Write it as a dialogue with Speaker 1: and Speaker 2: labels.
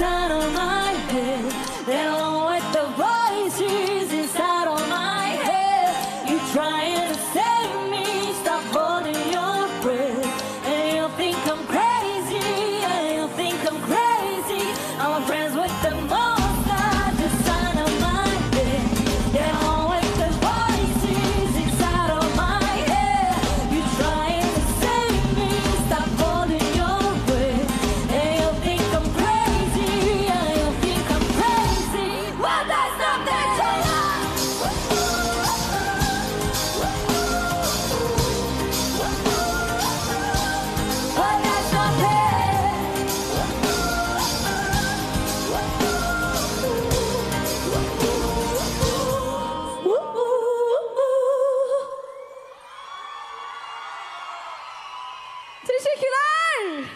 Speaker 1: inside of my head. And along with the voices inside of my head. You're trying to save me, stop holding your breath. And you think I'm crazy, and you think I'm crazy. I'm friends with the monster.
Speaker 2: til sykkelen!